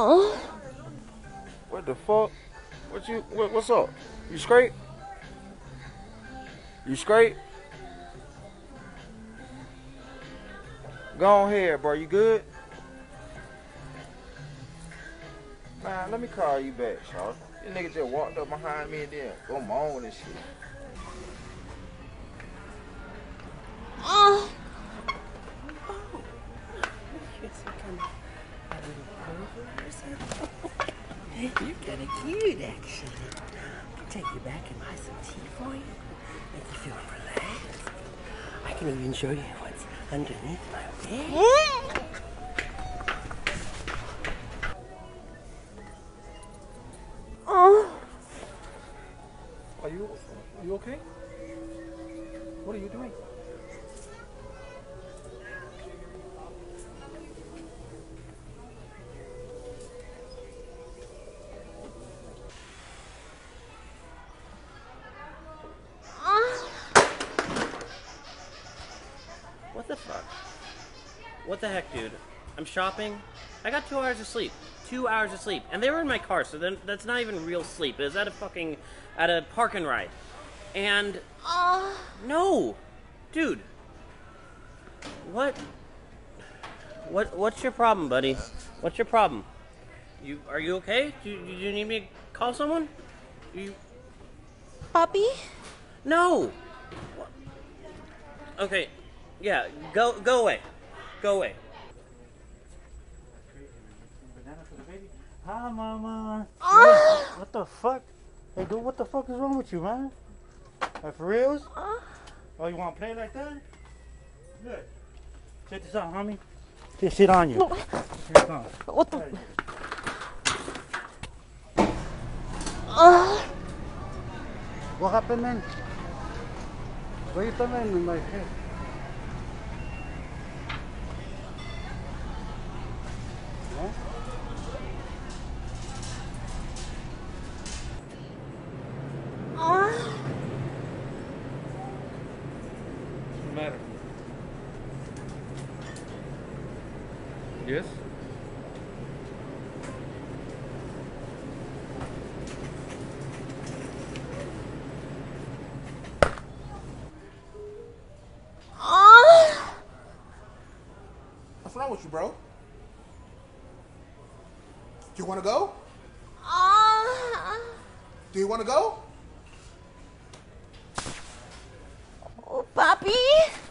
Oh. What the fuck? What you? What, what's up? You straight? You straight? Go ahead, bro. You good? Man, let me call you back, Shaw. This nigga just walked up behind me and then go moan and shit. Oh. You're kind of cute, actually. I can take you back and buy some tea for you. Make you feel relaxed. I can even show you what's underneath my bed. Oh. Are you? Are you okay? What are you doing? What the fuck? What the heck, dude? I'm shopping. I got two hours of sleep. Two hours of sleep, and they were in my car, so then that's not even real sleep. It was at a fucking at a park and ride, and Oh. no, dude. What? What? What's your problem, buddy? What's your problem? You are you okay? Do you, do you need me to call someone? You Puppy? no. What? Okay, yeah. Go go away. Go away. Banana for the baby. Hi, mama. Oh. What the fuck? Hey, dude, what the fuck is wrong with you, man? Like, for reals? Oh. Oh, you want to play like that? Good. Check this out, homie. This shit on you. No. Here it comes. What the? Oh. What happened, man? What you doing in my head? Yes? Oh. What's wrong with you, bro? Ah. Do you want to go? Oh. Do you want to go? Oh, papi?